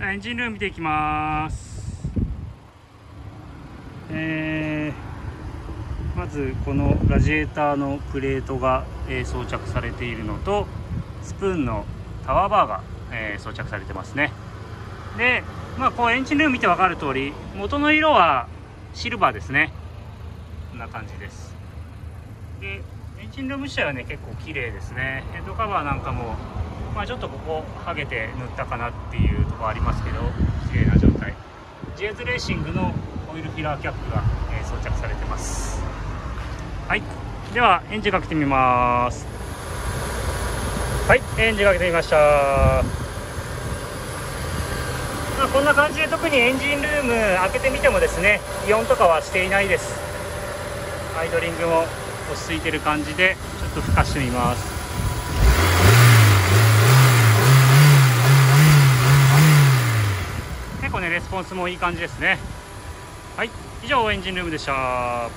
エンジンルーム見ていきます。えー、まずこのラジエーターのプレートが、えー、装着されているのとスプーンのタワーバーが、えー、装着されてますね。でまあこうエンジンルーム見て分かる通り元の色はシルバーですね。こんな感じです。でエンジンルーム自体はね結構綺麗ですね。ヘッドカバーなんかもまあちょっとここ剥げて塗ったかなっていうところありますけど綺麗な状態。GS レーシングのオイルフィラーキャップが、えー、装着されてます。はい。ではエンジンかけてみます。はい。エンジンかけてみました。まあ、こんな感じで特にエンジンルーム開けてみてもですね異音とかはしていないです。アイドリングも落ち着いてる感じでちょっと吹かしてみます結構ねレスポンスもいい感じですね。はい以上エンジンルームでした。